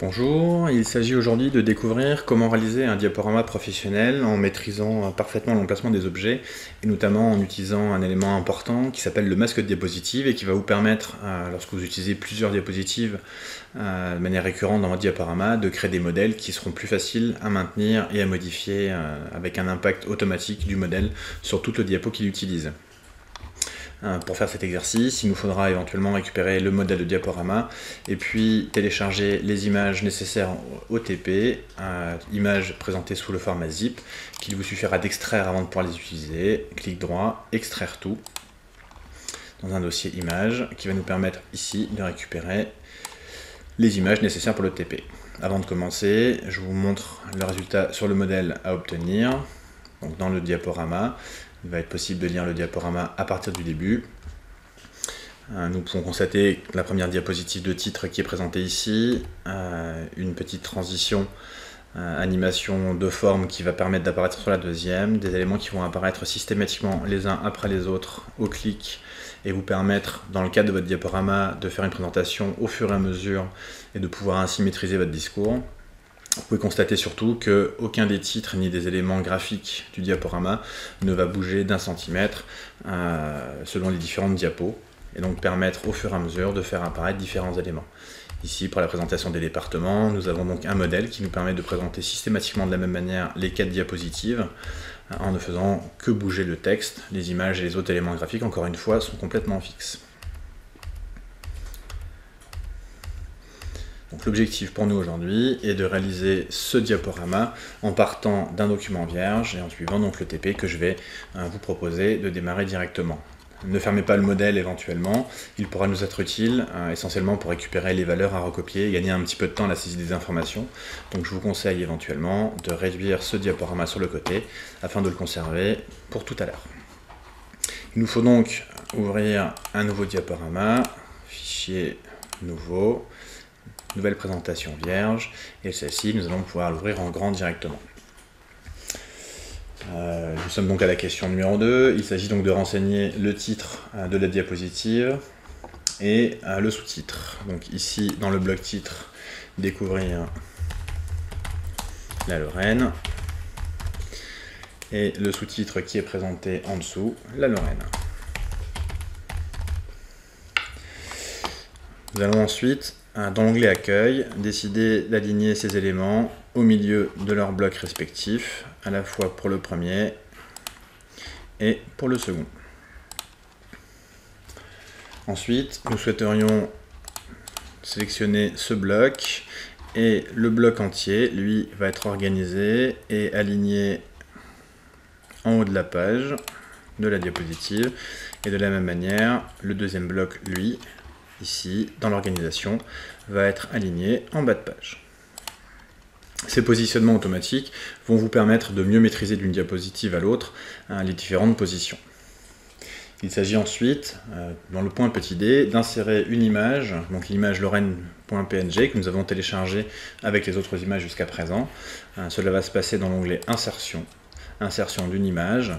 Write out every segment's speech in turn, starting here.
Bonjour, il s'agit aujourd'hui de découvrir comment réaliser un diaporama professionnel en maîtrisant parfaitement l'emplacement des objets et notamment en utilisant un élément important qui s'appelle le masque de diapositive et qui va vous permettre, euh, lorsque vous utilisez plusieurs diapositives euh, de manière récurrente dans votre diaporama, de créer des modèles qui seront plus faciles à maintenir et à modifier euh, avec un impact automatique du modèle sur toute le diapo qu'il utilise. Hein, pour faire cet exercice, il nous faudra éventuellement récupérer le modèle de diaporama et puis télécharger les images nécessaires au TP, euh, images présentées sous le format zip qu'il vous suffira d'extraire avant de pouvoir les utiliser. Clic droit, extraire tout dans un dossier images qui va nous permettre ici de récupérer les images nécessaires pour le TP. Avant de commencer, je vous montre le résultat sur le modèle à obtenir. Donc dans le diaporama, il va être possible de lire le diaporama à partir du début. Euh, nous pouvons constater la première diapositive de titre qui est présentée ici, euh, une petite transition, euh, animation de forme qui va permettre d'apparaître sur la deuxième, des éléments qui vont apparaître systématiquement les uns après les autres au clic et vous permettre, dans le cadre de votre diaporama, de faire une présentation au fur et à mesure et de pouvoir ainsi maîtriser votre discours. Vous pouvez constater surtout qu'aucun des titres ni des éléments graphiques du diaporama ne va bouger d'un centimètre euh, selon les différentes diapos, et donc permettre au fur et à mesure de faire apparaître différents éléments. Ici, pour la présentation des départements, nous avons donc un modèle qui nous permet de présenter systématiquement de la même manière les quatre diapositives, euh, en ne faisant que bouger le texte. Les images et les autres éléments graphiques, encore une fois, sont complètement fixes. L'objectif pour nous aujourd'hui est de réaliser ce diaporama en partant d'un document vierge et en suivant donc le TP que je vais euh, vous proposer de démarrer directement. Ne fermez pas le modèle éventuellement, il pourra nous être utile euh, essentiellement pour récupérer les valeurs à recopier et gagner un petit peu de temps à la saisie des informations. Donc je vous conseille éventuellement de réduire ce diaporama sur le côté afin de le conserver pour tout à l'heure. Il nous faut donc ouvrir un nouveau diaporama, fichier nouveau, nouvelle présentation vierge, et celle-ci, nous allons pouvoir l'ouvrir en grand directement. Euh, nous sommes donc à la question numéro 2. Il s'agit donc de renseigner le titre euh, de la diapositive et euh, le sous-titre. Donc ici, dans le bloc titre, découvrir la Lorraine. Et le sous-titre qui est présenté en dessous, la Lorraine. Nous allons ensuite dans l'onglet Accueil, décider d'aligner ces éléments au milieu de leur bloc respectif, à la fois pour le premier et pour le second. Ensuite, nous souhaiterions sélectionner ce bloc et le bloc entier, lui, va être organisé et aligné en haut de la page de la diapositive. Et de la même manière, le deuxième bloc, lui, ici, dans l'organisation, va être aligné en bas de page. Ces positionnements automatiques vont vous permettre de mieux maîtriser d'une diapositive à l'autre hein, les différentes positions. Il s'agit ensuite, euh, dans le point petit d, d'insérer une image, donc l'image lorraine.png que nous avons téléchargée avec les autres images jusqu'à présent. Euh, cela va se passer dans l'onglet Insertion, Insertion d'une image,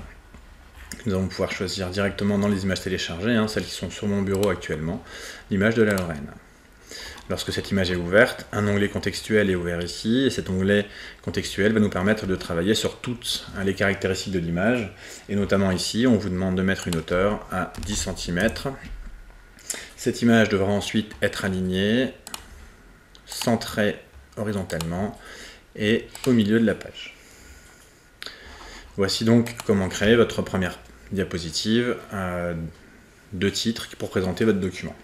nous allons pouvoir choisir directement dans les images téléchargées, hein, celles qui sont sur mon bureau actuellement, l'image de la Lorraine. Lorsque cette image est ouverte, un onglet contextuel est ouvert ici, et cet onglet contextuel va nous permettre de travailler sur toutes hein, les caractéristiques de l'image, et notamment ici, on vous demande de mettre une hauteur à 10 cm. Cette image devra ensuite être alignée, centrée horizontalement, et au milieu de la page. Voici donc comment créer votre première diapositive euh, de titre pour présenter votre document.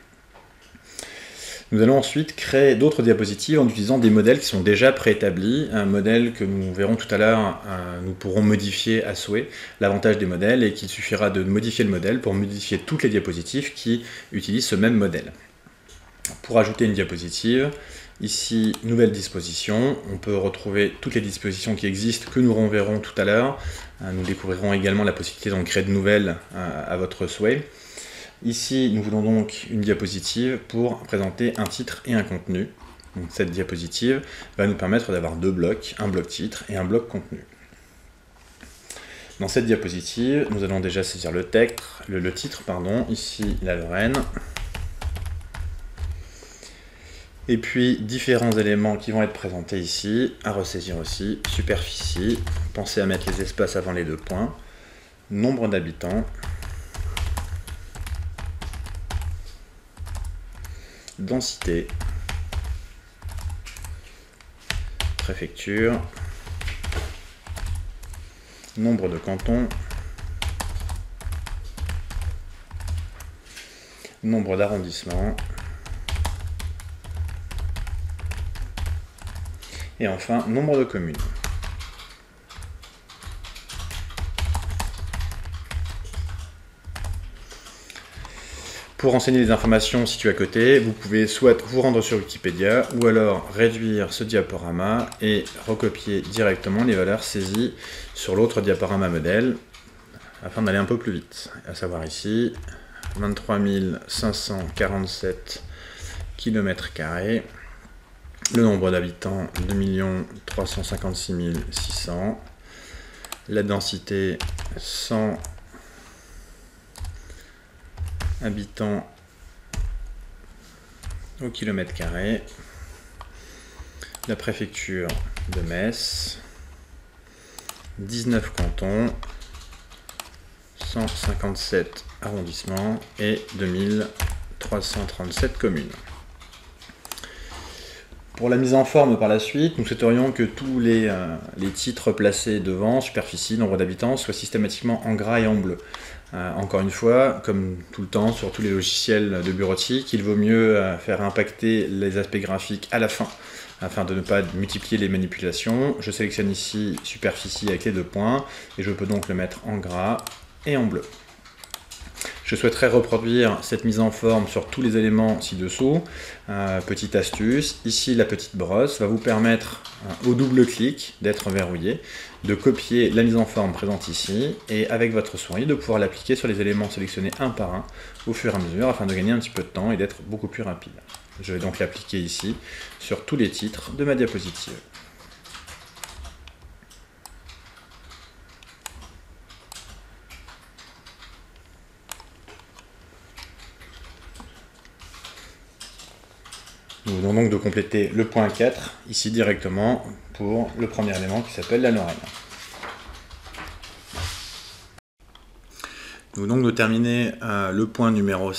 Nous allons ensuite créer d'autres diapositives en utilisant des modèles qui sont déjà préétablis, un modèle que nous verrons tout à l'heure, euh, nous pourrons modifier à souhait. L'avantage des modèles est qu'il suffira de modifier le modèle pour modifier toutes les diapositives qui utilisent ce même modèle. Pour ajouter une diapositive, Ici, nouvelle disposition. On peut retrouver toutes les dispositions qui existent que nous renverrons tout à l'heure. Euh, nous découvrirons également la possibilité d'en créer de nouvelles euh, à votre souhait. Ici, nous voulons donc une diapositive pour présenter un titre et un contenu. cette diapositive va nous permettre d'avoir deux blocs, un bloc titre et un bloc contenu. Dans cette diapositive, nous allons déjà saisir le, texte, le titre, pardon, ici la Lorraine, Et puis différents éléments qui vont être présentés ici, à ressaisir aussi, superficie, pensez à mettre les espaces avant les deux points, nombre d'habitants, densité, préfecture, nombre de cantons, nombre d'arrondissements, et enfin nombre de communes. Pour renseigner les informations situées à côté, vous pouvez soit vous rendre sur Wikipédia ou alors réduire ce diaporama et recopier directement les valeurs saisies sur l'autre diaporama modèle afin d'aller un peu plus vite. À savoir ici 23 547 km, le nombre d'habitants 2 356 600, la densité 100 habitants au kilomètre carré, la préfecture de Metz, 19 cantons, 157 arrondissements et 2337 communes. Pour la mise en forme par la suite, nous souhaiterions que tous les, euh, les titres placés devant, superficie, nombre d'habitants, soient systématiquement en gras et en bleu. Euh, encore une fois, comme tout le temps sur tous les logiciels de bureautique, il vaut mieux euh, faire impacter les aspects graphiques à la fin afin de ne pas multiplier les manipulations. Je sélectionne ici superficie avec les deux points et je peux donc le mettre en gras et en bleu. Je souhaiterais reproduire cette mise en forme sur tous les éléments ci-dessous. Euh, petite astuce, ici la petite brosse va vous permettre euh, au double clic d'être verrouillé, de copier la mise en forme présente ici et avec votre souris de pouvoir l'appliquer sur les éléments sélectionnés un par un au fur et à mesure afin de gagner un petit peu de temps et d'être beaucoup plus rapide. Je vais donc l'appliquer ici sur tous les titres de ma diapositive. Donc de compléter le point 4 ici directement pour le premier élément qui s'appelle la Lorraine. Nous venons donc de terminer euh, le point numéro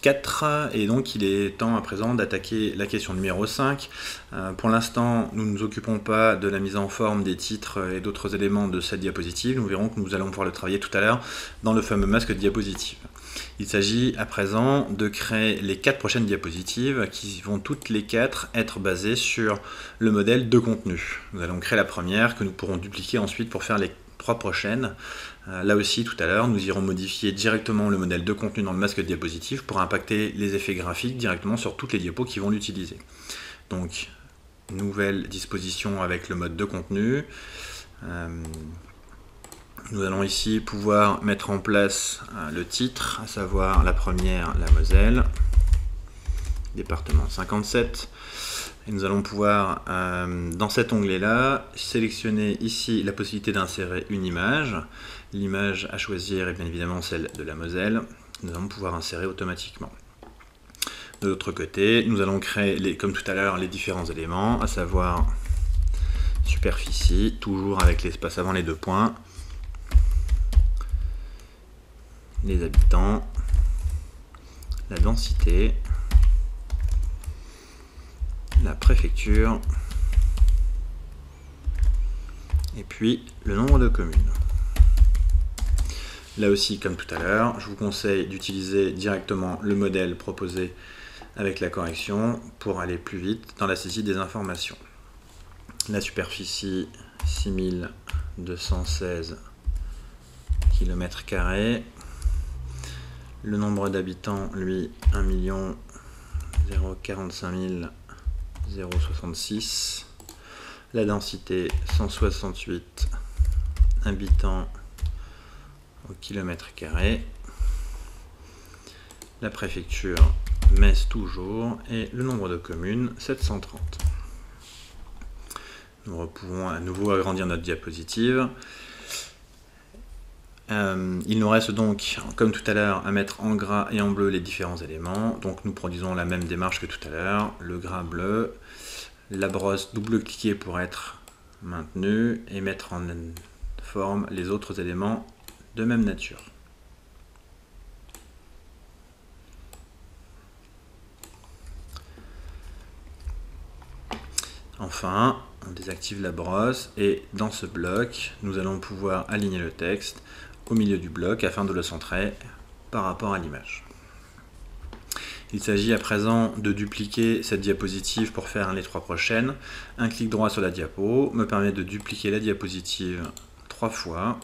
4 et donc il est temps à présent d'attaquer la question numéro 5. Euh, pour l'instant, nous ne nous occupons pas de la mise en forme des titres et d'autres éléments de cette diapositive. Nous verrons que nous allons pouvoir le travailler tout à l'heure dans le fameux masque de diapositive. Il s'agit à présent de créer les quatre prochaines diapositives qui vont toutes les quatre être basées sur le modèle de contenu. Nous allons créer la première que nous pourrons dupliquer ensuite pour faire les trois prochaines. Euh, là aussi, tout à l'heure, nous irons modifier directement le modèle de contenu dans le masque de diapositive pour impacter les effets graphiques directement sur toutes les diapos qui vont l'utiliser. Donc, nouvelle disposition avec le mode de contenu. Euh, nous allons ici pouvoir mettre en place euh, le titre, à savoir la première, la Moselle, département 57. Et nous allons pouvoir, euh, dans cet onglet-là, sélectionner ici la possibilité d'insérer une image. L'image à choisir est bien évidemment celle de la Moselle. Nous allons pouvoir insérer automatiquement. De l'autre côté, nous allons créer, comme tout à l'heure, les différents éléments, à savoir superficie, toujours avec l'espace avant les deux points, les habitants, la densité, la préfecture, et puis le nombre de communes. Là aussi, comme tout à l'heure, je vous conseille d'utiliser directement le modèle proposé avec la correction pour aller plus vite dans la saisie des informations. La superficie 6216 km le nombre d'habitants, lui, 1 045 066. La densité, 168 habitants au kilomètre carré. La préfecture, Metz toujours. Et le nombre de communes, 730. Nous pouvons à nouveau agrandir notre diapositive. Euh, il nous reste donc, comme tout à l'heure, à mettre en gras et en bleu les différents éléments. Donc nous produisons la même démarche que tout à l'heure. Le gras bleu, la brosse double-cliquer pour être maintenue et mettre en forme les autres éléments de même nature. Enfin, on désactive la brosse et dans ce bloc, nous allons pouvoir aligner le texte au milieu du bloc afin de le centrer par rapport à l'image. Il s'agit à présent de dupliquer cette diapositive pour faire les trois prochaines. Un clic droit sur la diapo me permet de dupliquer la diapositive trois fois.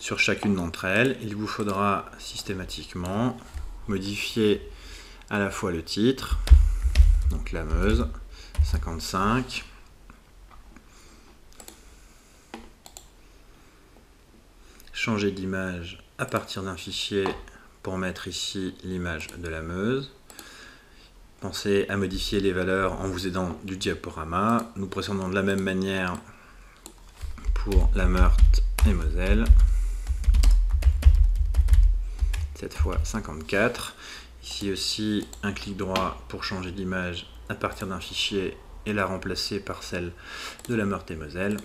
Sur chacune d'entre elles, il vous faudra systématiquement modifier à la fois le titre, donc la Meuse, 55, changer d'image à partir d'un fichier pour mettre ici l'image de la Meuse. Pensez à modifier les valeurs en vous aidant du diaporama. Nous procédons de la même manière pour la Meurthe et Moselle. Cette fois 54. Ici aussi, un clic droit pour changer d'image à partir d'un fichier et la remplacer par celle de la Meurthe et Moselle.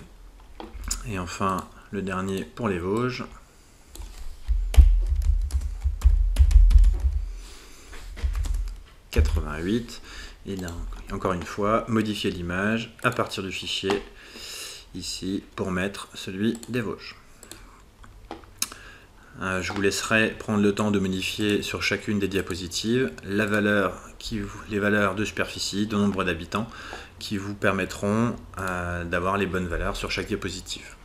Et enfin, le dernier pour les Vosges. « 88 et encore une fois modifier l'image à partir du fichier ici pour mettre celui des Vosges. Euh, je vous laisserai prendre le temps de modifier sur chacune des diapositives les valeurs de superficie, de nombre d'habitants qui vous permettront euh, d'avoir les bonnes valeurs sur chaque diapositive.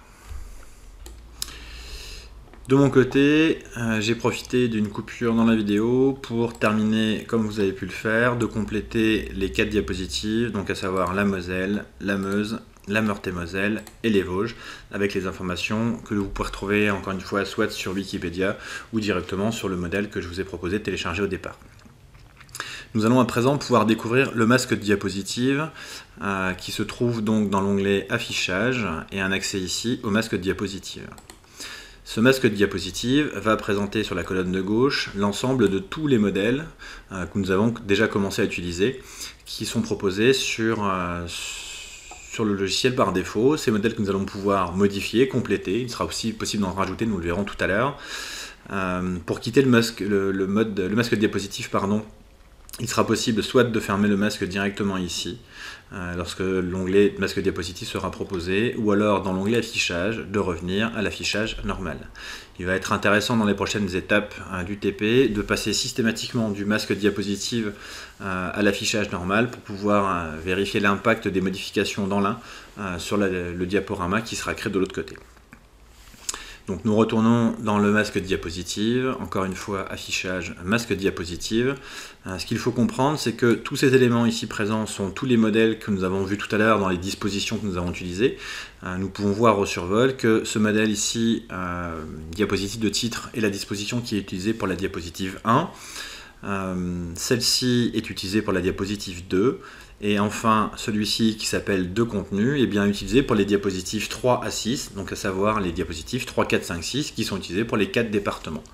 De mon côté, euh, j'ai profité d'une coupure dans la vidéo pour terminer, comme vous avez pu le faire, de compléter les quatre diapositives, donc à savoir la Moselle, la Meuse, la Meurthe-et-Moselle et les Vosges, avec les informations que vous pouvez retrouver encore une fois soit sur Wikipédia ou directement sur le modèle que je vous ai proposé de télécharger au départ. Nous allons à présent pouvoir découvrir le masque de diapositive euh, qui se trouve donc dans l'onglet affichage et un accès ici au masque de diapositive. Ce masque de diapositive va présenter sur la colonne de gauche l'ensemble de tous les modèles euh, que nous avons déjà commencé à utiliser qui sont proposés sur, euh, sur le logiciel par défaut, ces modèles que nous allons pouvoir modifier, compléter, il sera aussi possible d'en rajouter, nous le verrons tout à l'heure. Euh, pour quitter le masque, le, mode, le masque de diapositive, pardon, il sera possible soit de fermer le masque directement ici, euh, lorsque l'onglet masque diapositive sera proposé, ou alors dans l'onglet affichage, de revenir à l'affichage normal. Il va être intéressant dans les prochaines étapes hein, du TP de passer systématiquement du masque diapositive euh, à l'affichage normal pour pouvoir euh, vérifier l'impact des modifications dans l'un sur le diaporama qui sera créé de l'autre côté. Donc nous retournons dans le masque diapositive, encore une fois affichage masque diapositive. Euh, ce qu'il faut comprendre, c'est que tous ces éléments ici présents sont tous les modèles que nous avons vus tout à l'heure dans les dispositions que nous avons utilisées. Euh, nous pouvons voir au survol que ce modèle ici, euh, diapositive de titre, est la disposition qui est utilisée pour la diapositive 1. Celle-ci est utilisée pour la diapositive 2 et enfin, celui-ci qui s'appelle de contenu est bien utilisé pour les diapositives 3 à 6, donc à savoir les diapositives 3, 4, 5, 6 qui sont utilisées pour les 4 départements.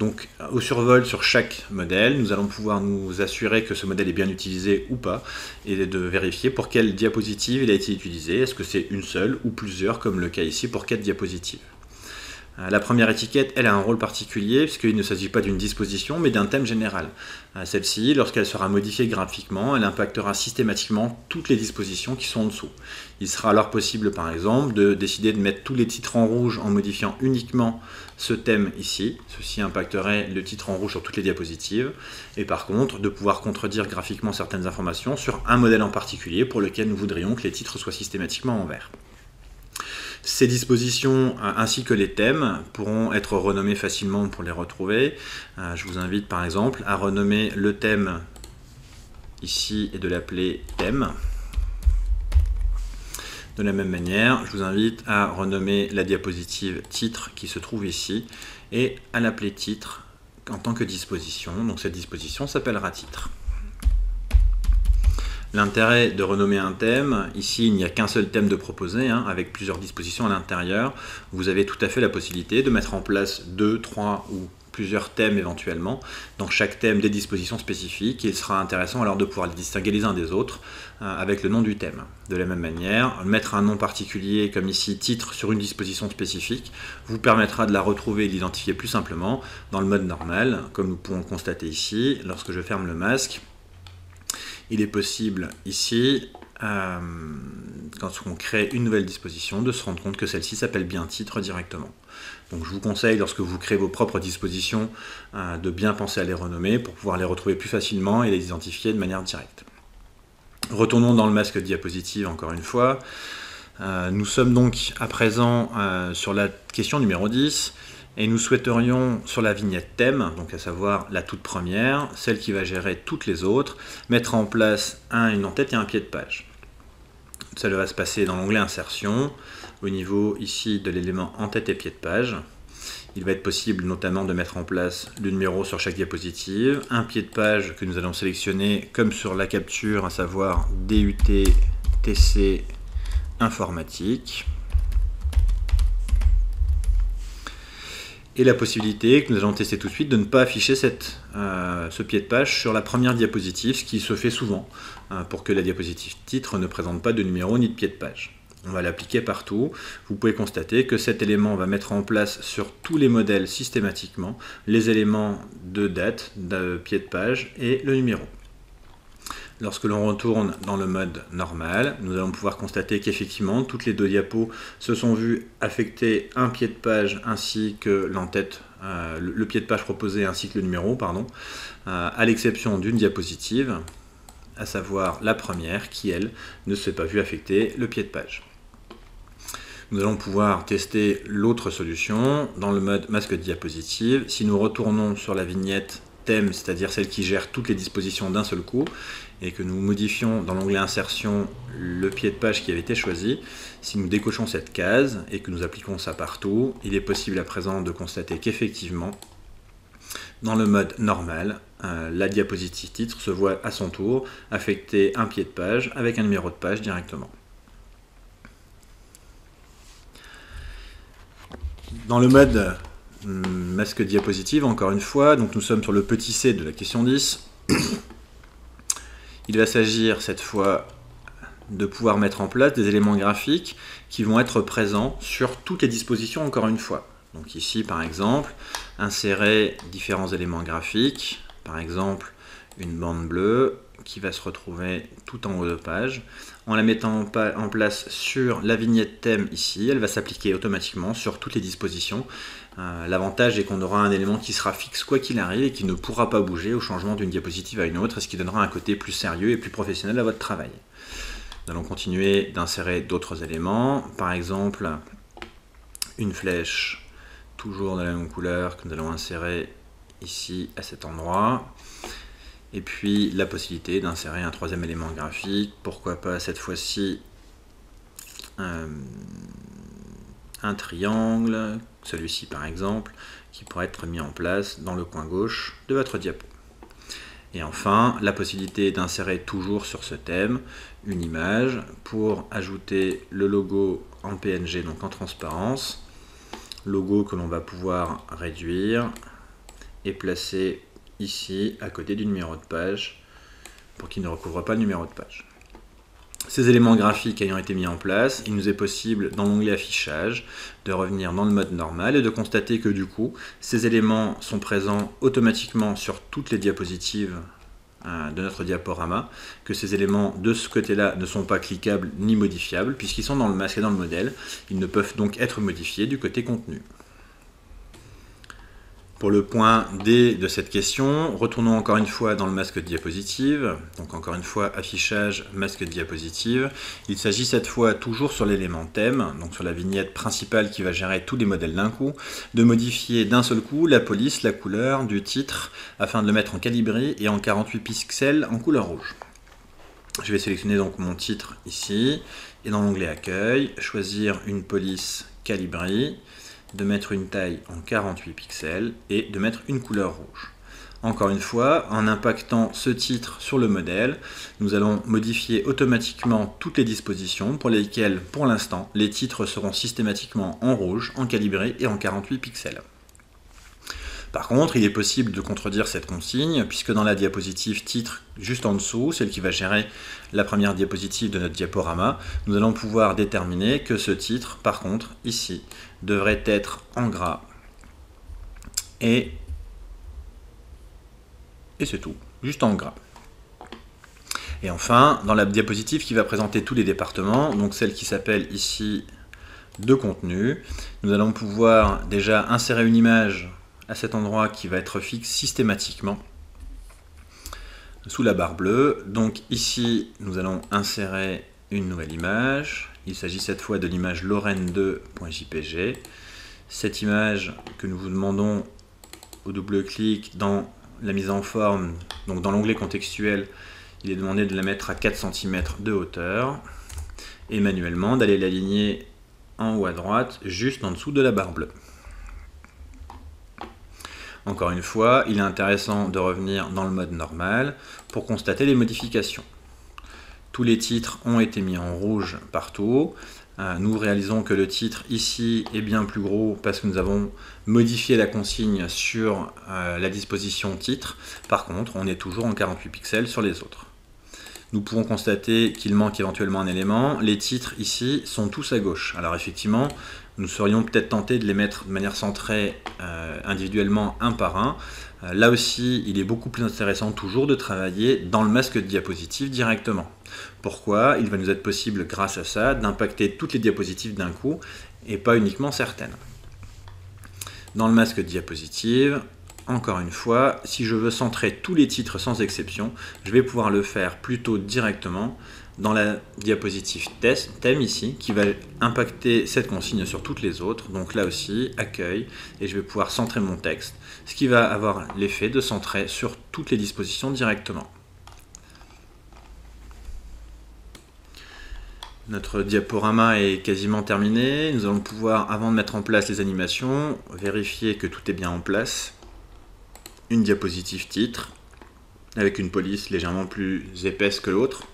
Donc au survol sur chaque modèle, nous allons pouvoir nous assurer que ce modèle est bien utilisé ou pas et de vérifier pour quelle diapositive il a été utilisé. Est-ce que c'est une seule ou plusieurs comme le cas ici pour 4 diapositives? Euh, la première étiquette, elle a un rôle particulier puisqu'il ne s'agit pas d'une disposition mais d'un thème général. Euh, celle-ci, lorsqu'elle sera modifiée graphiquement, elle impactera systématiquement toutes les dispositions qui sont en dessous. Il sera alors possible par exemple de décider de mettre tous les titres en rouge en modifiant uniquement ce thème ici. Ceci impacterait le titre en rouge sur toutes les diapositives. Et par contre, de pouvoir contredire graphiquement certaines informations sur un modèle en particulier pour lequel nous voudrions que les titres soient systématiquement en vert. Ces dispositions euh, ainsi que les thèmes pourront être renommés facilement pour les retrouver. Euh, je vous invite par exemple à renommer le thème ici et de l'appeler thème. De la même manière, je vous invite à renommer la diapositive titre qui se trouve ici et à l'appeler titre en tant que disposition. Donc cette disposition s'appellera titre. L'intérêt de renommer un thème, ici il n'y a qu'un seul thème de proposer, hein, avec plusieurs dispositions à l'intérieur. Vous avez tout à fait la possibilité de mettre en place deux, trois ou plusieurs thèmes éventuellement. Dans chaque thème, des dispositions spécifiques. il sera intéressant alors de pouvoir les distinguer les uns des autres euh, avec le nom du thème. De la même manière, mettre un nom particulier comme ici titre sur une disposition spécifique vous permettra de la retrouver et d'identifier plus simplement dans le mode normal, comme nous pouvons le constater ici. Lorsque je ferme le masque, il est possible ici, euh, quand on crée une nouvelle disposition, de se rendre compte que celle-ci s'appelle bien titre directement. Donc je vous conseille, lorsque vous créez vos propres dispositions, euh, de bien penser à les renommer pour pouvoir les retrouver plus facilement et les identifier de manière directe. Retournons dans le masque diapositive encore une fois. Euh, nous sommes donc à présent sur la question numéro 10 et nous souhaiterions, sur la vignette thème, donc à savoir la toute première, celle qui va gérer toutes les autres, mettre en place un, une en-tête et un pied de page. Ça va se passer dans l'onglet Insertion, au niveau ici de l'élément en-tête et pied de page. Il va être possible notamment de mettre en place le numéro sur chaque diapositive, un pied de page que nous allons sélectionner comme sur la capture, à savoir DUT TC informatique. Et la possibilité que nous allons tester tout de suite de ne pas afficher euh, ce pied de page sur la première diapositive, ce qui se fait souvent euh, pour que la diapositive titre ne présente pas de numéro ni de pied de page. On va l'appliquer partout. Vous pouvez constater que cet élément va mettre en place sur tous les modèles systématiquement les éléments de date, de pied de page et le numéro. Lorsque l'on retourne dans le mode normal, nous allons pouvoir constater qu'effectivement, toutes les deux diapos se sont vues affecter un pied de page ainsi que l'entête, euh, le pied de page proposé ainsi que le numéro, pardon, euh, à l'exception d'une diapositive, à savoir la première qui, elle, ne s'est pas vue affecter le pied de page. Nous allons pouvoir tester l'autre solution dans le mode masque diapositive. Si nous retournons sur la vignette thème, c'est-à-dire celle qui gère toutes les dispositions d'un seul coup, et que nous modifions dans l'onglet insertion le pied de page qui avait été choisi, si nous décochons cette case et que nous appliquons ça partout, il est possible à présent de constater qu'effectivement, dans le mode normal, euh, la diapositive titre se voit à son tour affecter un pied de page avec un numéro de page directement. Dans le mode hum, masque diapositive, encore une fois, donc nous sommes sur le petit c de la question 10. Il va s'agir cette fois de pouvoir mettre en place des éléments graphiques qui vont être présents sur toutes les dispositions encore une fois. Donc ici par exemple, insérer différents éléments graphiques, par exemple une bande bleue qui va se retrouver tout en haut de page. En la mettant en place sur la vignette thème ici, elle va s'appliquer automatiquement sur toutes les dispositions euh, l'avantage est qu'on aura un élément qui sera fixe quoi qu'il arrive et qui ne pourra pas bouger au changement d'une diapositive à une autre, ce qui donnera un côté plus sérieux et plus professionnel à votre travail. Nous allons continuer d'insérer d'autres éléments, par exemple une flèche toujours de la même couleur que nous allons insérer ici à cet endroit. Et puis la possibilité d'insérer un troisième élément graphique, pourquoi pas cette fois-ci euh, un triangle, celui-ci par exemple, qui pourrait être mis en place dans le coin gauche de votre diapo. Et enfin, la possibilité d'insérer toujours sur ce thème une image pour ajouter le logo en PNG, donc en transparence, logo que l'on va pouvoir réduire et placer ici à côté du numéro de page pour qu'il ne recouvre pas le numéro de page. Ces éléments graphiques ayant été mis en place, il nous est possible dans l'onglet affichage de revenir dans le mode normal et de constater que du coup, ces éléments sont présents automatiquement sur toutes les diapositives euh, de notre diaporama, que ces éléments de ce côté-là ne sont pas cliquables ni modifiables puisqu'ils sont dans le masque et dans le modèle. Ils ne peuvent donc être modifiés du côté contenu. Pour le point D de cette question, retournons encore une fois dans le masque diapositive. Donc encore une fois, affichage, masque diapositive. Il s'agit cette fois toujours sur l'élément thème, donc sur la vignette principale qui va gérer tous les modèles d'un coup, de modifier d'un seul coup la police, la couleur du titre, afin de le mettre en calibri et en 48 pixels en couleur rouge. Je vais sélectionner donc mon titre ici, et dans l'onglet accueil, choisir une police calibri, de mettre une taille en 48 pixels et de mettre une couleur rouge. Encore une fois, en impactant ce titre sur le modèle, nous allons modifier automatiquement toutes les dispositions pour lesquelles, pour l'instant, les titres seront systématiquement en rouge, en calibré et en 48 pixels. Par contre, il est possible de contredire cette consigne, puisque dans la diapositive titre juste en dessous, celle qui va gérer la première diapositive de notre diaporama, nous allons pouvoir déterminer que ce titre, par contre, ici, devrait être en gras et c'est tout, juste en gras. Et enfin, dans la diapositive qui va présenter tous les départements, donc celle qui s'appelle ici de contenu, nous allons pouvoir déjà insérer une image à cet endroit qui va être fixe systématiquement sous la barre bleue. Donc ici, nous allons insérer une nouvelle image. Il s'agit cette fois de l'image lorraine2.jpg. Cette image que nous vous demandons au double clic dans la mise en forme, donc dans l'onglet contextuel, il est demandé de la mettre à 4 cm de hauteur et manuellement d'aller l'aligner en haut à droite, juste en dessous de la barre bleue. Encore une fois, il est intéressant de revenir dans le mode normal pour constater les modifications. Tous les titres ont été mis en rouge partout. Euh, nous réalisons que le titre ici est bien plus gros parce que nous avons modifié la consigne sur euh, la disposition titre. Par contre, on est toujours en 48 pixels sur les autres. Nous pouvons constater qu'il manque éventuellement un élément. Les titres ici sont tous à gauche. Alors effectivement, nous serions peut-être tentés de les mettre de manière centrée euh, individuellement un par un. là aussi, il est beaucoup plus intéressant toujours de travailler dans le masque de diapositive directement. Pourquoi? Il va nous être possible, grâce à ça, d'impacter toutes les diapositives d'un coup et pas uniquement certaines. Dans le masque de diapositive, encore une fois, si je veux centrer tous les titres sans exception, je vais pouvoir le faire plutôt directement dans la diapositive thème ici, qui va impacter cette consigne sur toutes les autres. Donc là aussi, accueil, et je vais pouvoir centrer mon texte, ce qui va avoir l'effet de centrer sur toutes les dispositions directement. Notre diaporama est quasiment terminé. Nous allons pouvoir, avant de mettre en place les animations, vérifier que tout est bien en place. Une diapositive titre, avec une police légèrement plus épaisse que l'autre.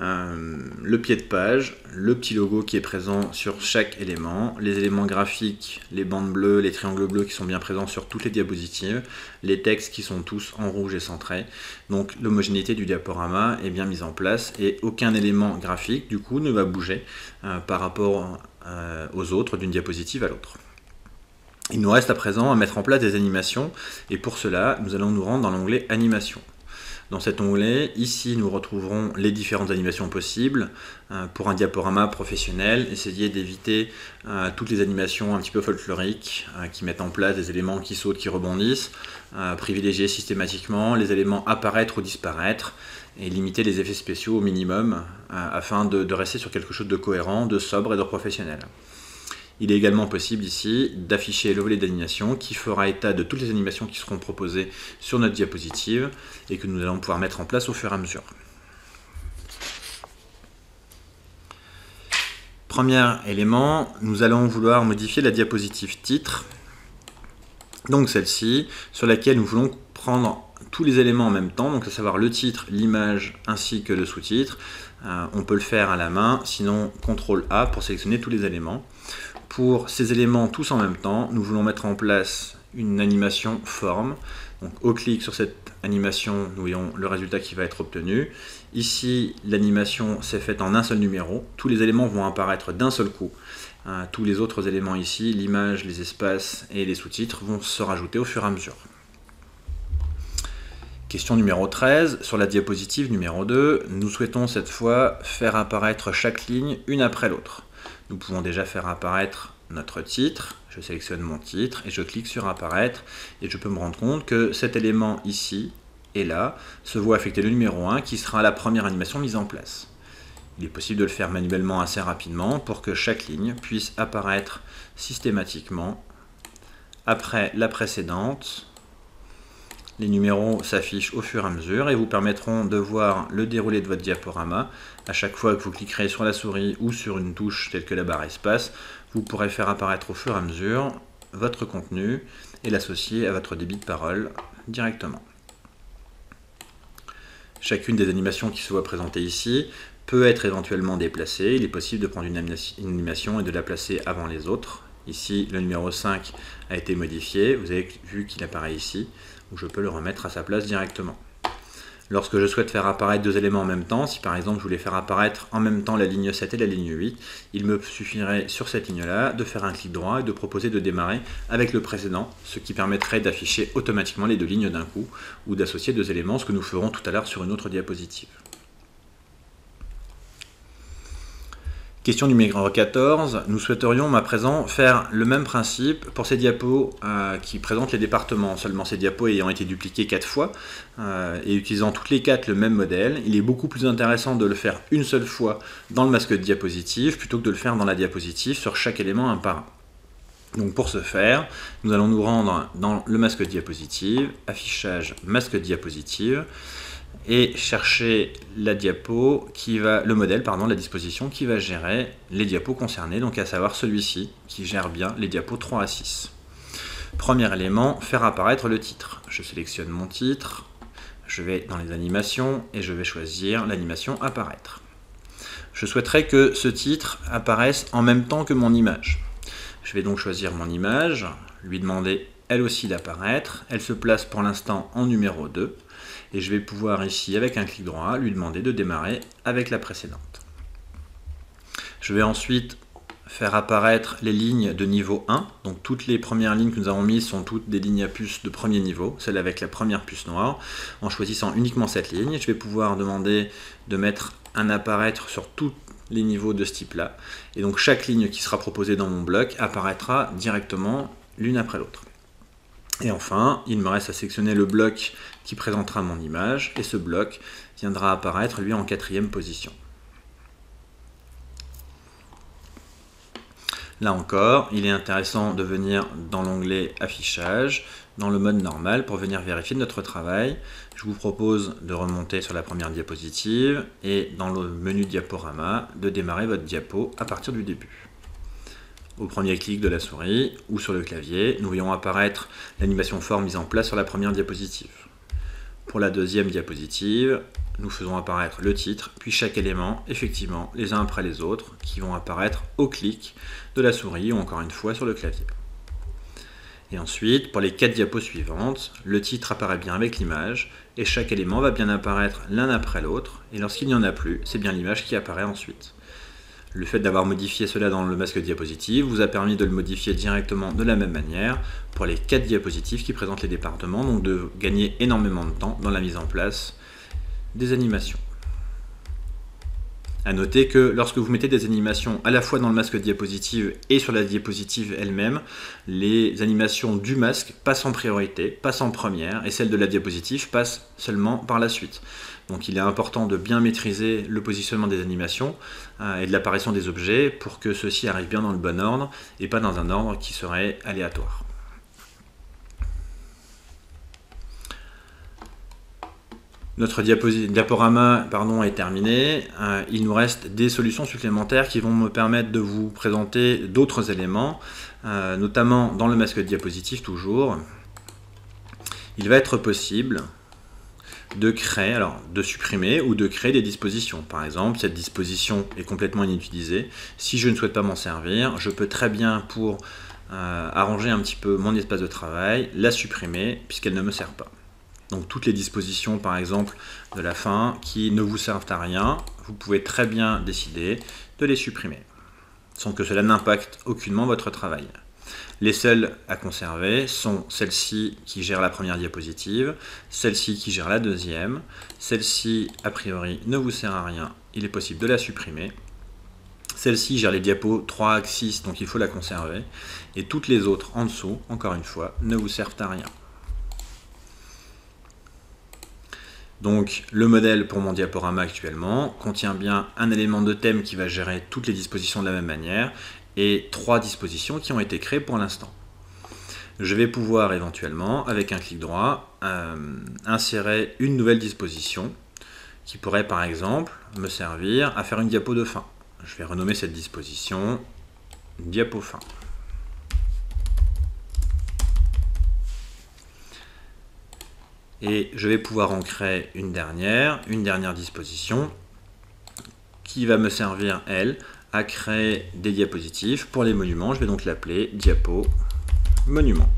Euh, le pied de page, le petit logo qui est présent sur chaque élément, les éléments graphiques, les bandes bleues, les triangles bleus qui sont bien présents sur toutes les diapositives, les textes qui sont tous en rouge et centrés. Donc l'homogénéité du diaporama est bien mise en place et aucun élément graphique du coup ne va bouger euh, par rapport euh, aux autres d'une diapositive à l'autre. Il nous reste à présent à mettre en place des animations et pour cela nous allons nous rendre dans l'onglet animation. Dans cet onglet, ici, nous retrouverons les différentes animations possibles euh, pour un diaporama professionnel. Essayer d'éviter euh, toutes les animations un petit peu folkloriques euh, qui mettent en place des éléments qui sautent, qui rebondissent. privilégier systématiquement les éléments apparaître ou disparaître et limiter les effets spéciaux au minimum afin de rester sur quelque chose de cohérent, de sobre et de professionnel. Il est également possible ici d'afficher le volet d'animation qui fera état de toutes les animations qui seront proposées sur notre diapositive et que nous allons pouvoir mettre en place au fur et à mesure. Premier élément, nous allons vouloir modifier la diapositive titre, donc celle-ci, sur laquelle nous voulons prendre tous les éléments en même temps, donc à savoir le titre, l'image ainsi que le sous-titre. Euh, on peut le faire à la main, sinon CTRL A pour sélectionner tous les éléments. Pour ces éléments tous en même temps, nous voulons mettre en place une animation forme. Donc au clic sur cette animation, nous voyons le résultat qui va être obtenu. Ici, l'animation s'est faite en un seul numéro. Tous les éléments vont apparaître d'un seul coup. Euh, tous les autres éléments ici, l'image, les espaces et les sous-titres vont se rajouter au fur et à mesure. Question numéro 13, sur la diapositive numéro 2, nous souhaitons cette fois faire apparaître chaque ligne une après l'autre nous pouvons déjà faire apparaître notre titre. Je sélectionne mon titre et je clique sur apparaître et je peux me rendre compte que cet élément ici et là se voit affecter le numéro 1 qui sera la première animation mise en place. Il est possible de le faire manuellement assez rapidement pour que chaque ligne puisse apparaître systématiquement après la précédente. Les numéros s'affichent au fur et à mesure et vous permettront de voir le déroulé de votre diaporama à chaque fois que vous cliquerez sur la souris ou sur une touche telle que la barre espace, vous pourrez faire apparaître au fur et à mesure votre contenu et l'associer à votre débit de parole directement. Chacune des animations qui se voit présentées ici peut être éventuellement déplacée. Il est possible de prendre une animation et de la placer avant les autres. Ici, le numéro 5 a été modifié. Vous avez vu qu'il apparaît ici, où je peux le remettre à sa place directement. Lorsque je souhaite faire apparaître deux éléments en même temps, si par exemple je voulais faire apparaître en même temps la ligne 7 et la ligne 8, il me suffirait sur cette ligne-là de faire un clic droit et de proposer de démarrer avec le précédent, ce qui permettrait d'afficher automatiquement les deux lignes d'un coup, ou d'associer deux éléments, ce que nous ferons tout à l'heure sur une autre diapositive. Question numéro 14. Nous souhaiterions à présent faire le même principe pour ces diapos euh, qui présentent les départements. Seulement ces diapos ayant été dupliqués quatre fois euh, et utilisant toutes les quatre le même modèle, il est beaucoup plus intéressant de le faire une seule fois dans le masque de diapositive plutôt que de le faire dans la diapositive sur chaque élément un par un. Donc pour ce faire, nous allons nous rendre dans le masque de diapositive, affichage masque de diapositive et chercher la diapo qui va, le modèle, pardon, la disposition qui va gérer les diapos concernés, donc à savoir celui-ci qui gère bien les diapos 3 à 6. Premier élément, faire apparaître le titre. Je sélectionne mon titre, je vais dans les animations et je vais choisir l'animation apparaître. Je souhaiterais que ce titre apparaisse en même temps que mon image. Je vais donc choisir mon image, lui demander elle aussi d'apparaître. Elle se place pour l'instant en numéro 2 et je vais pouvoir ici, avec un clic droit, lui demander de démarrer avec la précédente. Je vais ensuite faire apparaître les lignes de niveau 1. Donc toutes les premières lignes que nous avons mises sont toutes des lignes à puce de premier niveau, celle avec la première puce noire. En choisissant uniquement cette ligne, je vais pouvoir demander de mettre un apparaître sur tous les niveaux de ce type-là. Et donc chaque ligne qui sera proposée dans mon bloc apparaîtra directement l'une après l'autre. Et enfin, il me reste à sélectionner le bloc qui présentera mon image, et ce bloc viendra apparaître lui en quatrième position. Là encore, il est intéressant de venir dans l'onglet affichage, dans le mode normal pour venir vérifier notre travail. Je vous propose de remonter sur la première diapositive et dans le menu diaporama de démarrer votre diapo à partir du début au premier clic de la souris ou sur le clavier, nous voyons apparaître l'animation forme mise en place sur la première diapositive. Pour la deuxième diapositive, nous faisons apparaître le titre, puis chaque élément, effectivement, les uns après les autres, qui vont apparaître au clic de la souris ou encore une fois sur le clavier. Et ensuite, pour les quatre diapos suivantes, le titre apparaît bien avec l'image, et chaque élément va bien apparaître l'un après l'autre, et lorsqu'il n'y en a plus, c'est bien l'image qui apparaît ensuite. Le fait d'avoir modifié cela dans le masque diapositive vous a permis de le modifier directement de la même manière pour les quatre diapositives qui présentent les départements, donc de gagner énormément de temps dans la mise en place des animations. A noter que lorsque vous mettez des animations à la fois dans le masque diapositive et sur la diapositive elle-même, les animations du masque passent en priorité, passent en première, et celles de la diapositive passent seulement par la suite. Donc il est important de bien maîtriser le positionnement des animations euh, et de l'apparition des objets pour que ceux-ci arrivent bien dans le bon ordre et pas dans un ordre qui serait aléatoire. Notre diaporama est terminé. Euh, il nous reste des solutions supplémentaires qui vont me permettre de vous présenter d'autres éléments, euh, notamment dans le masque diapositive toujours. Il va être possible de créer, alors de supprimer ou de créer des dispositions. Par exemple, cette disposition est complètement inutilisée. Si je ne souhaite pas m'en servir, je peux très bien, pour euh, arranger un petit peu mon espace de travail, la supprimer puisqu'elle ne me sert pas. Donc toutes les dispositions, par exemple, de la fin qui ne vous servent à rien, vous pouvez très bien décider de les supprimer, sans que cela n'impacte aucunement votre travail. Les seules à conserver sont celles-ci qui gèrent la première diapositive, celle-ci qui gère la deuxième, celle-ci a priori ne vous sert à rien, il est possible de la supprimer. Celle-ci gère les diapos 3 axis, donc il faut la conserver. Et toutes les autres en dessous, encore une fois, ne vous servent à rien. Donc le modèle pour mon diaporama actuellement contient bien un élément de thème qui va gérer toutes les dispositions de la même manière et trois dispositions qui ont été créées pour l'instant. Je vais pouvoir éventuellement, avec un clic droit, euh, insérer une nouvelle disposition qui pourrait par exemple me servir à faire une diapo de fin. Je vais renommer cette disposition diapo fin. Et je vais pouvoir en créer une dernière, une dernière disposition qui va me servir, elle, à créer des diapositives pour les monuments. Je vais donc l'appeler diapo monument.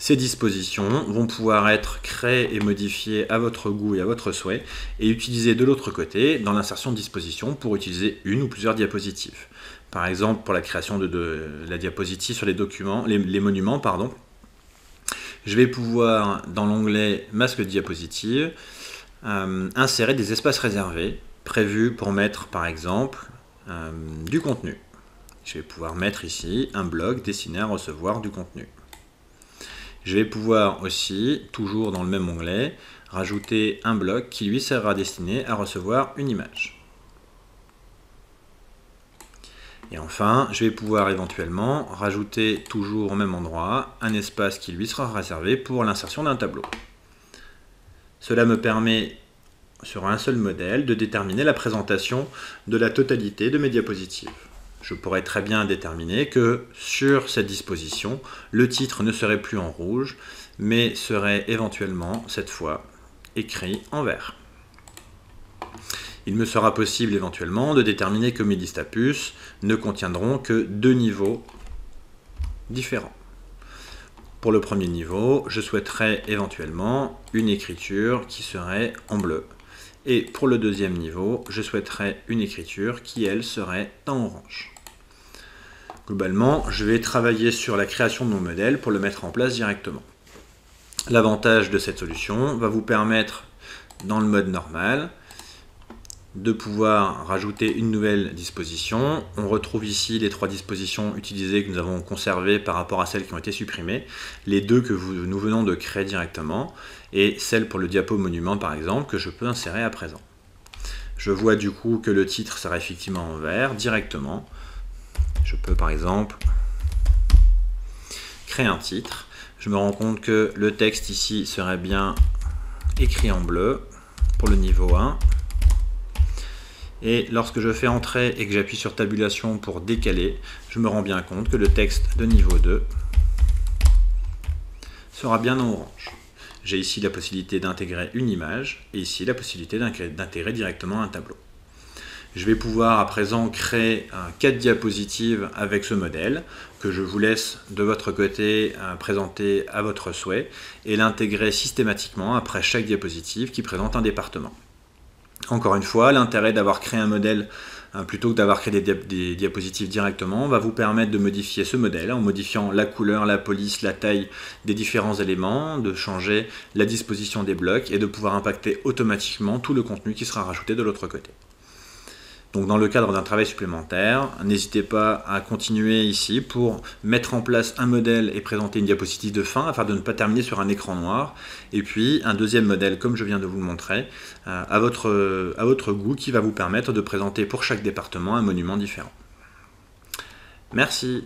Ces dispositions vont pouvoir être créées et modifiées à votre goût et à votre souhait et utilisées de l'autre côté dans l'insertion de dispositions pour utiliser une ou plusieurs diapositives. Par exemple, pour la création de, la diapositive sur les documents, les, monuments, pardon, je vais pouvoir, dans l'onglet Masque diapositive, euh, insérer des espaces réservés prévus pour mettre, par exemple, euh, du contenu. Je vais pouvoir mettre ici un bloc destiné à recevoir du contenu. Je vais pouvoir aussi, toujours dans le même onglet, rajouter un bloc qui lui sera destiné à recevoir une image. Et enfin, je vais pouvoir éventuellement rajouter toujours au même endroit un espace qui lui sera réservé pour l'insertion d'un tableau. Cela me permet, sur un seul modèle, de déterminer la présentation de la totalité de mes diapositives je pourrais très bien déterminer que sur cette disposition, le titre ne serait plus en rouge, mais serait éventuellement, cette fois, écrit en vert. Il me sera possible éventuellement de déterminer que mes listes à puces ne contiendront que deux niveaux différents. Pour le premier niveau, je souhaiterais éventuellement une écriture qui serait en bleu. Et pour le deuxième niveau, je souhaiterais une écriture qui, elle, serait en orange. Globalement, je vais travailler sur la création de mon modèle pour le mettre en place directement. L'avantage de cette solution va vous permettre, dans le mode normal, de pouvoir rajouter une nouvelle disposition. On retrouve ici les trois dispositions utilisées que nous avons conservées par rapport à celles qui ont été supprimées, les deux que nous venons de créer directement, et celle pour le diapo monument par exemple que je peux insérer à présent. Je vois du coup que le titre sera effectivement en vert directement. Je peux par exemple créer un titre. Je me rends compte que le texte ici serait bien écrit en bleu pour le niveau 1. Et lorsque je fais entrer et que j'appuie sur tabulation pour décaler, je me rends bien compte que le texte de niveau 2 sera bien en orange. J'ai ici la possibilité d'intégrer une image et ici la possibilité d'intégrer directement un tableau. Je vais pouvoir à présent créer quatre diapositives avec ce modèle que je vous laisse de votre côté euh, présenter à votre souhait et l'intégrer systématiquement après chaque diapositive qui présente un département. Encore une fois, l'intérêt d'avoir créé un modèle euh, plutôt que d'avoir créé des, diapositives directement va vous permettre de modifier ce modèle en modifiant la couleur, la police, la taille des différents éléments, de changer la disposition des blocs et de pouvoir impacter automatiquement tout le contenu qui sera rajouté de l'autre côté. Donc dans le cadre d'un travail supplémentaire, n'hésitez pas à continuer ici pour mettre en place un modèle et présenter une diapositive de fin afin de ne pas terminer sur un écran noir. Et puis un deuxième modèle comme je viens de vous le montrer euh, à votre, à votre goût qui va vous permettre de présenter pour chaque département un monument différent. Merci.